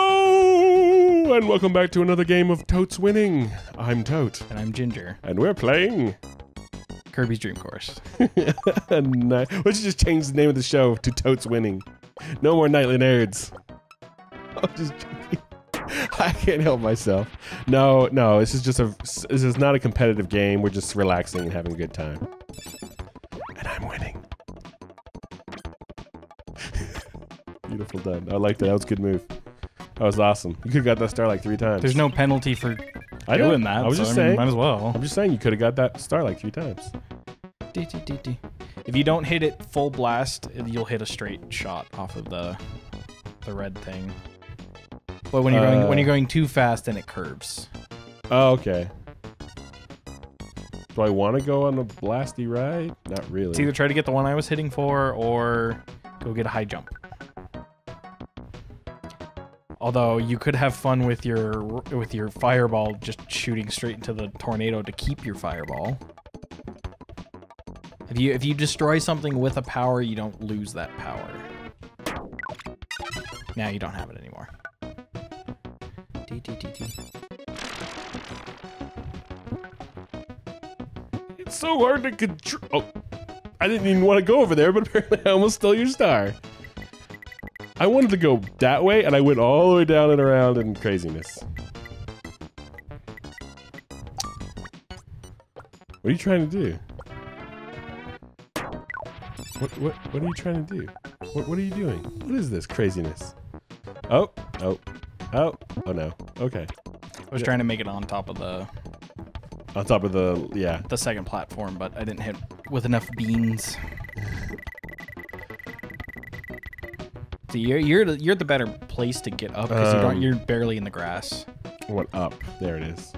Hello and welcome back to another game of Totes Winning. I'm Tote, And I'm Ginger. and we're playing. Kirby's Dream Course. Ni- Let's just change the name of the show to Totes Winning. No more Knightly Nerds. I'm just joking. I can't help myself. No, no, this is just a. This is not a competitive game. We're just relaxing and having a good time. Done. I liked it. That was a good move. That was awesome. You could have got that star like three times. There's no penalty for I know. doing that. I was so just mean, saying. Might as well. I'm just saying you could have got that star like three times. If you don't hit it full blast, you'll hit a straight shot off of the the red thing. But when you're going when Uh. you're going too fast, then it curves. Oh, okay. Do I want to go on a blasty ride? Not really. It's either try to get the one I was hitting for, or go get a high jump. Although you could have fun with your with your fireball, just shooting straight into the tornado to keep your fireball. If you if you destroy something with a power, you don't lose that power. Now you don't have it anymore. It's so hard to control. Oh, I didn't even want to go over there, but apparently I almost stole your star. I wanted to go that way, and I went all the way down and around in craziness. What are you trying to do? What what what are you trying to do? What what are you doing? What is this craziness? Oh oh oh oh no. Okay, I was trying to make it on top of the on top of the yeah. the second platform, but I didn't hit with enough beans. So you're you're the, you're the better place to get up because you Um, don't you're barely in the grass. What up. There it is.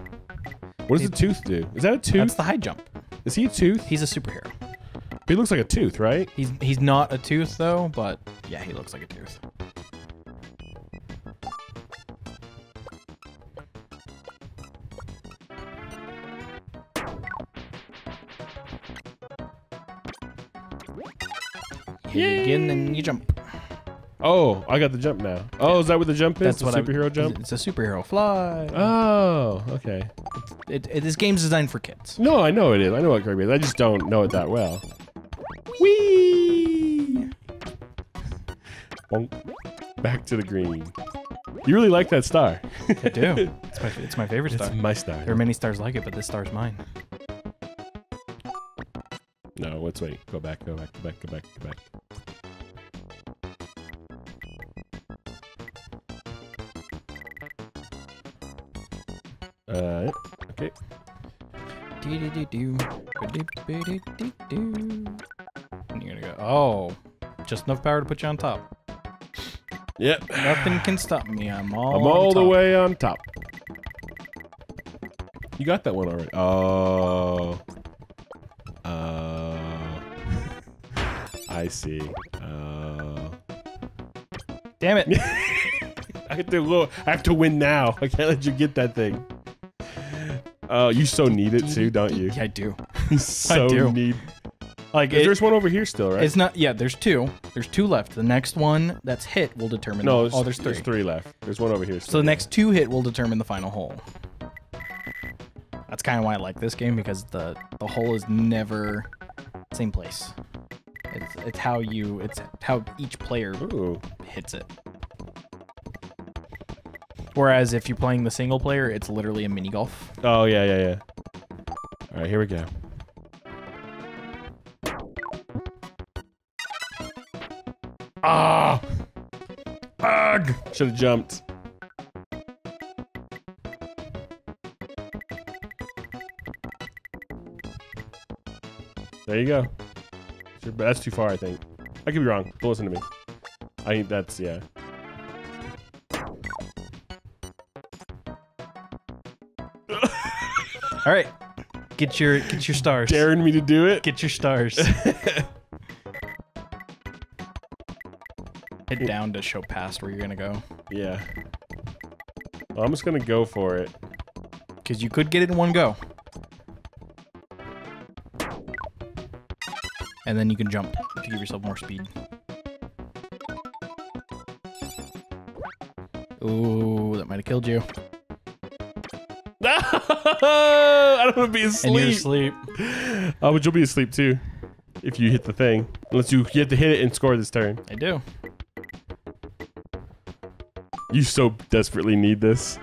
What does the tooth do? Is that a tooth? That's the high jump. Is he a tooth? He's a superhero. He looks like a tooth, right? He's he's not a tooth though, but yeah, he looks like a tooth. You begin and you jump. Oh, I got the jump now. Oh, is that what the jump is? That's the what I- superhero jump? It's a superhero fly. Oh, okay. It, it, this game's designed for kids. No, I know it is. I know what Kirby is. I just don't know it that well. Whee! Bonk. Back to the green. You really like that star. I do. It's my it's my favorite star. It's my star. There are many stars like it, but this star's mine. No, let's wait. Go back, go back, go back, go back, go back. Uh, okay. You're gonna go. Oh, just enough power to put you on top. Yep. Nothing can stop me. I'm all. I'm all the way on top. You got that one already. Oh. Oh. I see. Oh. Damn it! I have to. I have to win now. I can't let you get that thing. Oh, you so need it too, don't you? Yeah, I do. You so do. need. Like it, There's one over here still, right? it's not. Yeah, there's two. There's two left. The next one that's hit will determine. no, there's, oh, there's three. There's three left. There's one over here. Still. So the next two hit will determine the final hole. That's kind of why I like this game because the the hole is never same place. It's it's how you it's how each player Ooh. hits it. Whereas if you're playing the single player, it's literally a mini golf. Oh yeah, yeah, yeah. All right, here we go. Ah! Ugh! Should have jumped. There you go. That's too far, I think. I could be wrong. Don't listen to me. I think that's yeah. All right, get your get your stars. Daring me to do it. Get your stars. Head down to show past where you're gonna go, Yeah. Well, I'm just gonna go for it. because you could get it in one go. And and then you can jump to give yourself more speed. Ooh, that might have killed you. I don't want to be And you're asleep. asleep. Oh, but you'll be asleep too if you hit the thing. Unless you, you have to hit it and score this turn. I do. You so desperately need this.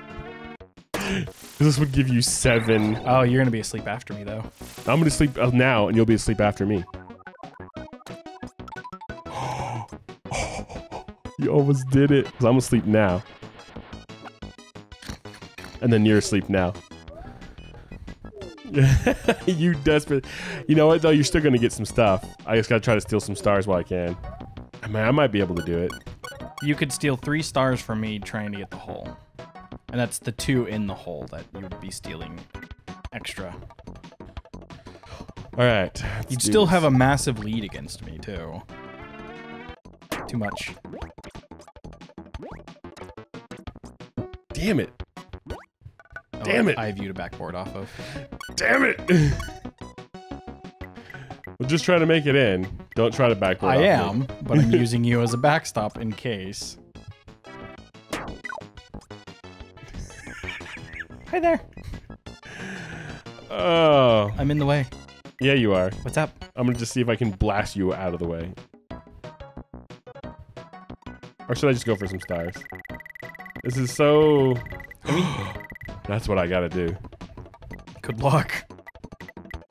This would give you seven. Oh, you're gonna be asleep after me though. I'm gonna sleep uh, now, and you'll be asleep after me. you almost did it. I'm gonna sleep now, and then you're asleep now. you desperate. You know what though? You're still gonna get some stuff. I just gotta try to steal some stars while I can. I mean, I might be able to do it. You could steal three stars from me trying to get the hole. And that's the two in the hole that you would be stealing extra. All right. You'd still this. have a massive lead against me, too. Too much. Damn it! Damn it. I have you to backboard off of. Damn it! well, just try to make it in. Don't try to backboard. I off me. am, but I'm using you as a backstop in case. Hi there. Oh, I'm in the way. yeah, you are. What's up? I'm gonna just see if I can blast you out of the way. Or should I just go for some stars? This is so. That's what I gotta do. Good luck.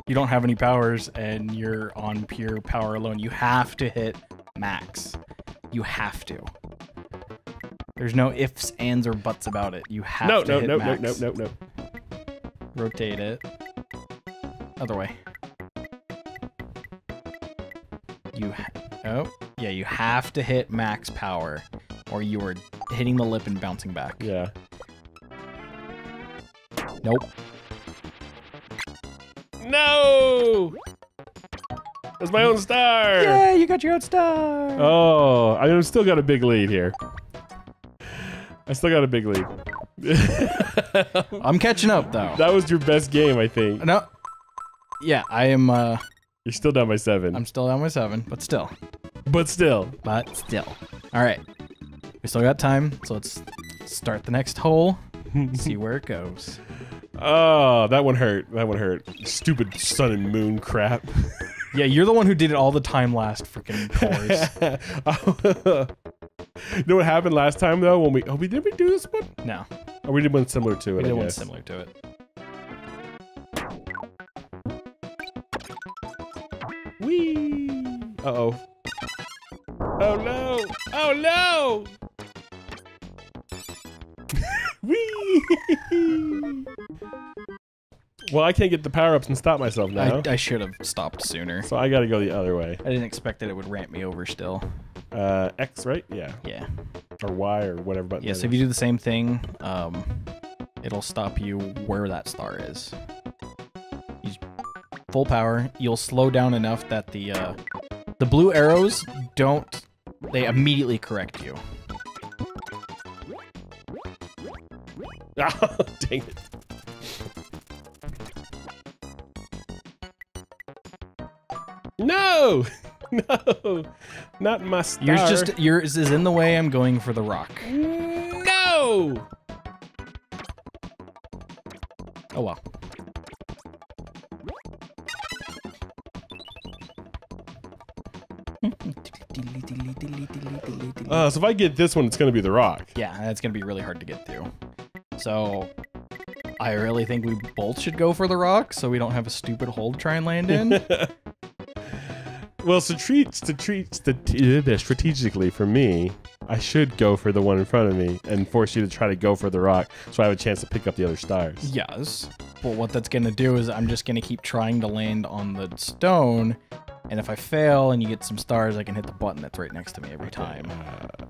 You don't have any powers and you're on pure power alone. You have to hit max. You have to. There's no ifs, ands, or buts about it. You have No, to no, hit no, no, max. no, no, no. Rotate it. Other way. You ha- oh yeah, you have to hit max power, or you are hitting the lip and bouncing back. Yeah. Nope. No! That's my own star! Yeah, you got your own star. Oh, I still got a big lead here. I still got a big lead. I'm catching up though. that was your best game, I think. No. Yeah, I am. uh You're still down by 7 I'm still down by seven, but still, but still. but still. All right, we still got time, so let's start the next hole. see where it goes. Oh, that one hurt. That one hurt. Stupid sun and moon crap. Yeah, you're the one who did it all the time last freaking course. you know what happened last time though? When we oh we did we do this one? no, Or we did one similar to it. we did one similar to it. Wee. Uh oh. Oh no! Oh no! Wee. well, I can't get the power ups and stop myself now, I, I should have stopped sooner. so I got to go the other way. I didn't expect that it would ramp me over still. Uh, X, right? Yeah, Yeah. or Y or whatever button. Yeah, that so if you do the same thing, um, it'll stop you where that star is. Use full power. You'll slow down enough that the uh, the blue arrows don't. They immediately correct you. Oh, dang it. No! No! Not my star. Yours just yours is in the way. I'm going for the rock. No! Oh well. Uh, so if I get this one, it's gonna be the rock. Yeah, that's gonna be really hard to get through. So I really think we both should go for the rock, so we don't have a stupid hole to try and land in. well, so treat to treat strate- strategically for me, I should go for the one in front of me and force you to try to go for the rock, so I have a chance to pick up the other stars. yes, but what that's gonna do is I'm just gonna keep trying to land on the stone, and if I fail and you get some stars, I can hit the button that's right next to me every time. Uh,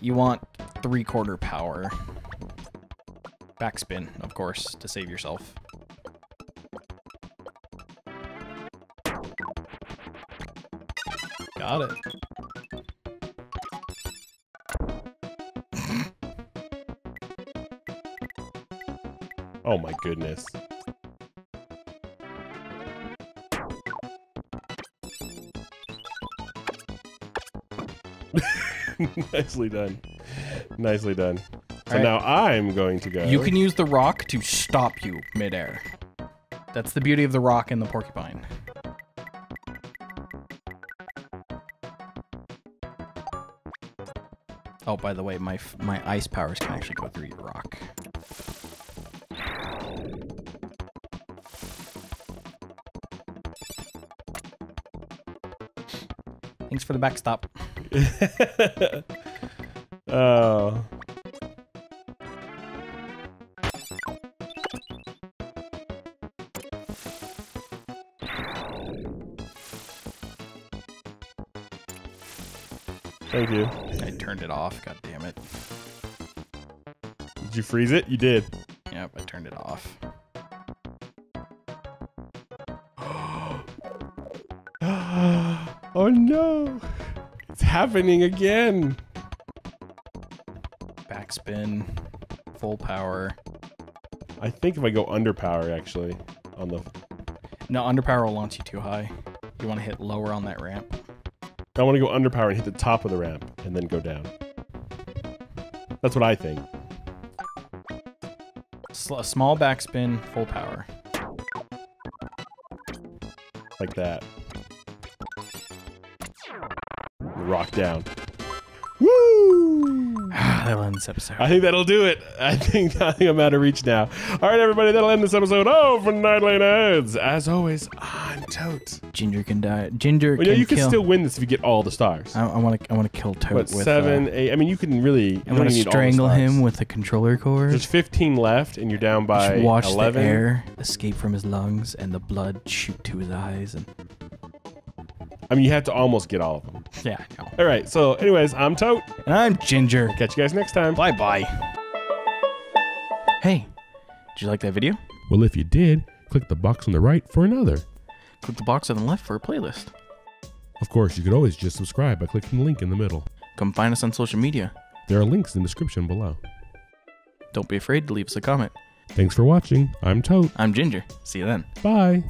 You want three quarter power. Backspin, of course, to save yourself. Got it. oh my goodness. Nicely done. Nicely done. So right. now I'm going to go. You can use the rock to stop you midair. That's the beauty of the rock and the porcupine. Oh, by the way, my f- my ice powers can actually go through your rock. Thanks for the backstop. oh. Thank you. I turned it off. God damn it. Did you freeze it? You did. Yep, I turned it off. oh no. It's happening again. Backspin, full power. I think if I go under power actually on the No, under power will launch you too high. You want to hit lower on that ramp. I want to go under power and hit the top of the ramp and then go down. That's what I think. A small backspin, full power. Like that. Rock down. That'll end this episode. I think that'll do it. I think, I think I'm out of reach now. All right, everybody, that'll end this episode of Knightly Nerds. As always, I'm Tote. Ginger can die. Ginger Well, can you can kill. still win this if you get all the stars. I want to. I want to kill Tote What, with. seven, Uh, eight? I mean, you can really. I'm gonna need all the strangle him with a controller cord. There's 15 left, and you're down by Just watch 11. the air escape from his lungs and the blood shoot to his eyes. And I mean, you have to almost get all of them. yeah, I know. All right. So, anyways, I'm Tote. And I'm Ginger. Catch you guys next time. Bye bye. Hey, did you like that video? Well, if you did, click the box on the right for another. Click the box on the left for a playlist. Of course, you could always just subscribe by clicking the link in the middle. Come find us on social media. There are links in the description below. Don't be afraid to leave us a comment. Thanks for watching. I'm Tote. I'm Ginger. See you then. Bye.